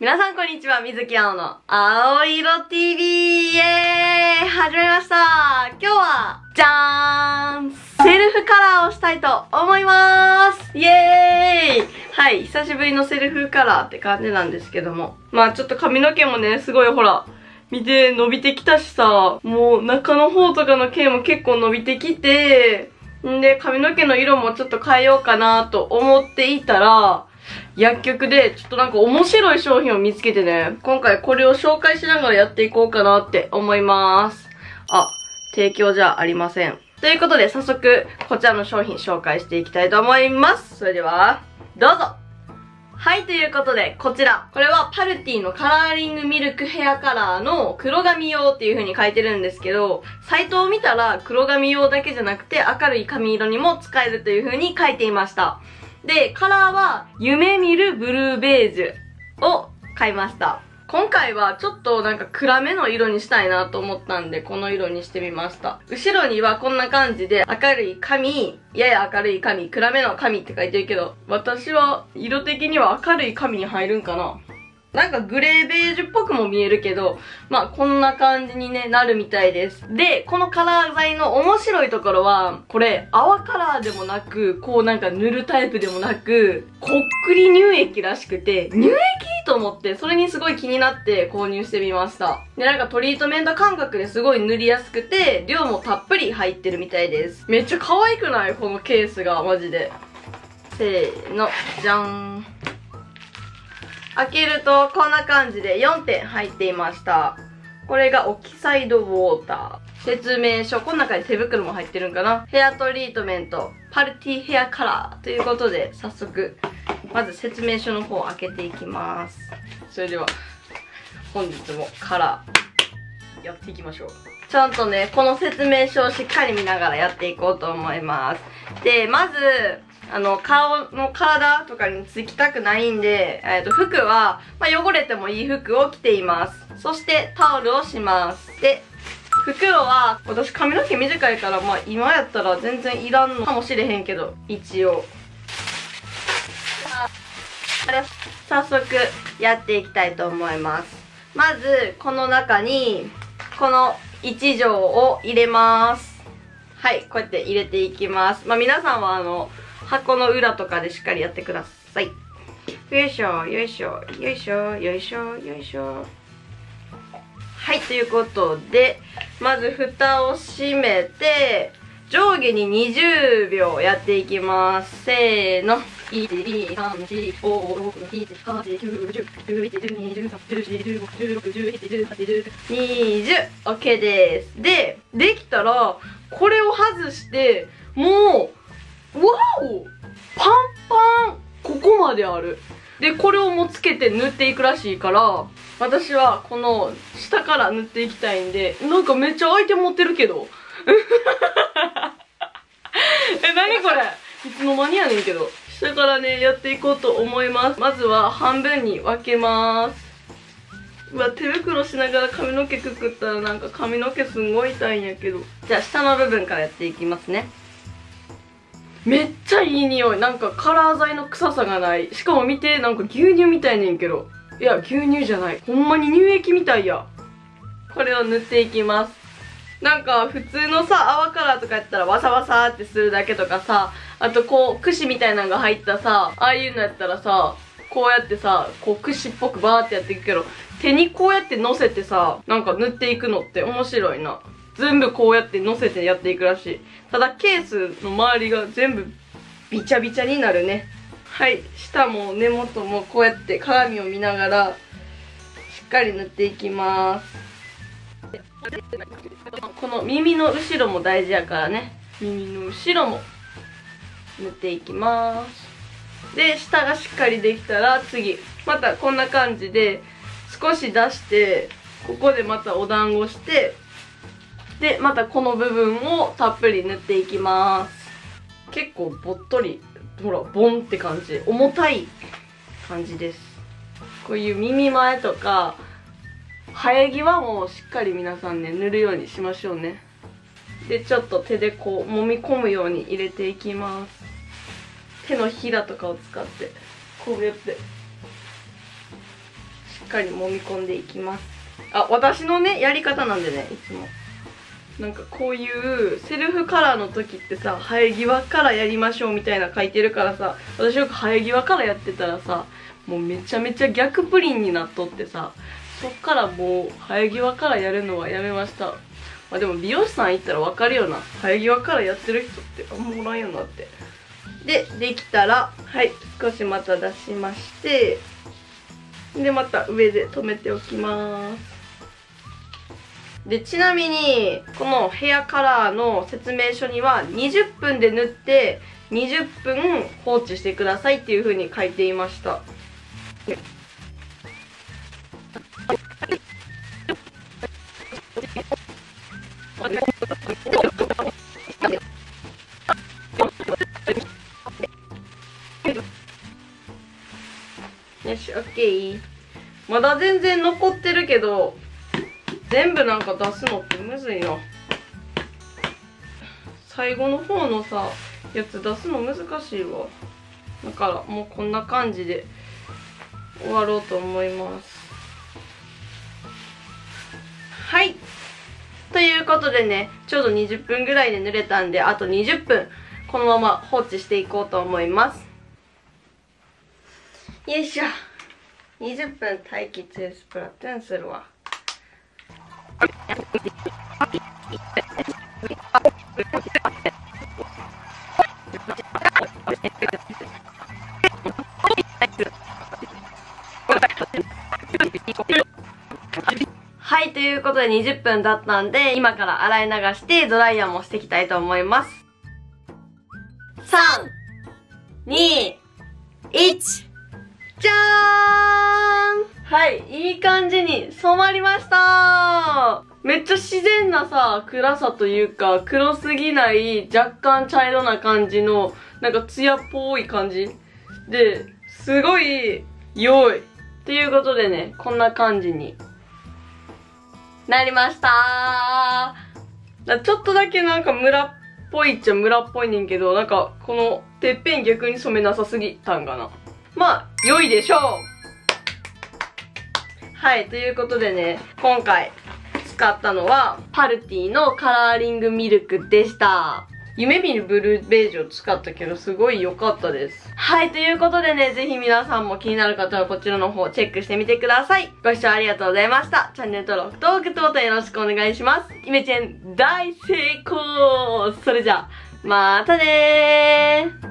皆さんこんにちは、水木青の青色 TV! イエーイ。始めました。今日は、じゃーん。セルフカラーをしたいと思います。イエーイ。はい、久しぶりのセルフカラーって感じなんですけども。まあちょっと髪の毛もね、すごいほら、見て伸びてきたしさ、もう中の方とかの毛も結構伸びてきて、んで髪の毛の色もちょっと変えようかなと思っていたら、薬局でちょっとなんか面白い商品を見つけてね、今回これを紹介しながらやっていこうかなって思います。あ、提供じゃありません。ということで早速こちらの商品紹介していきたいと思います。それでは、どうぞはい、ということで、こちら。これはパルティのカラーリングミルクヘアカラーの黒髪用っていう風に書いてるんですけど、サイトを見たら黒髪用だけじゃなくて明るい髪色にも使えるという風に書いていました。で、カラーは夢見るブルーベージュを買いました。今回はちょっとなんか暗めの色にしたいなと思ったんで、この色にしてみました。後ろにはこんな感じで明るい髪、やや明るい髪、暗めの髪って書いてるけど、私は色的には明るい髪に入るんかななんかグレーベージュっぽくも見えるけど、まあこんな感じにね、なるみたいです。で、このカラー剤の面白いところは、これ泡カラーでもなく、こうなんか塗るタイプでもなく、こっくり乳液らしくて、乳液と思って、それにすごい気になって購入してみました。で、なんかトリートメント感覚ですごい塗りやすくて、量もたっぷり入ってるみたいです。めっちゃ可愛くない？このケースが、マジで。せーの、じゃん。開けるとこんな感じで4点入っていました。これがオキサイドウォーター。説明書この中に手袋も入ってるんかな。ヘアトリートメントパルティヘアカラーということで早速まず説明書の方を開けていきます。それでは本日もカラーやっていきましょう。ちゃんとねこの説明書をしっかり見ながらやっていこうと思います。でまずあの、顔の体とかにつきたくないんで、えっ、ー、と、服は、まあ、汚れてもいい服を着ています。そして、タオルをします。で、袋は、私髪の毛短いから、まあ、今やったら全然いらんのかもしれへんけど、一応。早速、やっていきたいと思います。まず、この中に、この1錠を入れます。はい、こうやって入れていきます。まあ、皆さんは、あの、箱の裏とかでしっかりやってください。よいしょ、よいしょ、よいしょ、よいしょ、よいしょ。はい、ということで、まず蓋を閉めて、上下に20秒やっていきます。せーの。1、2、3、4、5、6、7、8、9、10、11、12、13、14、15、16、17、18、19、20。OK です。で、できたら、これを外して、もう、わお！パンパンここまである。でこれをもつけて塗っていくらしいから私はこの下から塗っていきたいんでなんかめっちゃアイテム持ってるけど。え何これ？いつの間にやねんけど。下からねやっていこうと思います。まずは半分に分けます。うわ手袋しながら髪の毛くくったらなんか髪の毛すんごい痛いんやけど。じゃあ下の部分からやっていきますね。めっちゃいい匂い。なんかカラー剤の臭さがない。しかも見てなんか牛乳みたいねんけど。いや牛乳じゃない。ほんまに乳液みたいや。これを塗っていきます。なんか普通のさ泡カラーとかやったらワサワサってするだけとかさあとこう櫛みたいなのが入ったさああいうのやったらさこうやってさこう櫛っぽくバーってやっていくけど手にこうやって乗せてさなんか塗っていくのって面白いな。全部こうやって乗せてやっていくらしい。ただケースの周りが全部ビチャビチャになるね。はい下も根元もこうやって鏡を見ながらしっかり塗っていきます。この耳の後ろも大事やからね。耳の後ろも塗っていきます。で下がしっかりできたら次。またこんな感じで少し出してここでまたお団子してでまたこの部分をたっぷり塗っていきます。結構ぼっとりほらボンって感じ。重たい感じです。こういう耳前とか生え際もしっかり皆さんね塗るようにしましょうね。でちょっと手でこう揉み込むように入れていきます。手のひらとかを使ってこうやってしっかり揉み込んでいきます。あ私のねやり方なんでねいつも。なんかこういうセルフカラーの時ってさ生え際からやりましょうみたいな書いてるからさ私よく生え際からやってたらさもうめちゃめちゃ逆プリンになっとってさそっからもう生え際からやるのはやめました。まあでも美容師さん行ったら分かるよな。生え際からやってる人ってあんまおらんよなって。でできたらはい少しまた出しましてでまた上で留めておきます。でちなみにこのヘアカラーの説明書には20分で塗って20分放置してくださいっていう風に書いていましたよし、オッケー。まだ全然残ってるけど、全部なんか出すのってむずいな。最後の方のさ、やつ出すの難しいわ。だからもうこんな感じで終わろうと思います。はい。ということでね、ちょうど20分ぐらいで濡れたんで、あと20分このまま放置していこうと思います。よいしょ20分待機2スプラトゥーンするわはい、ということで20分経ったんで、今から洗い流してドライヤーもしていきたいと思います。3、2、1、じゃーんはい、いい感じに染まりましためっちゃ自然なさ、暗さというか、黒すぎない、若干茶色な感じの、なんか艶っぽい感じ。で、すごい良い。っていうことでね、こんな感じになりましたちょっとだけなんかムラっぽいっちゃムラっぽいねんけど、なんかこのてっぺん逆に染めなさすぎたんかな。まあ、良いでしょうはい、ということでね、今回使ったのは、パルティのカラーリングミルクでした。夢見るブルーベージュを使ったけど、すごい良かったです。はい、ということでね、ぜひ皆さんも気になる方はこちらの方チェックしてみてください。ご視聴ありがとうございました。チャンネル登録とグッドボタンよろしくお願いします。イメチェン大成功それじゃ、またねー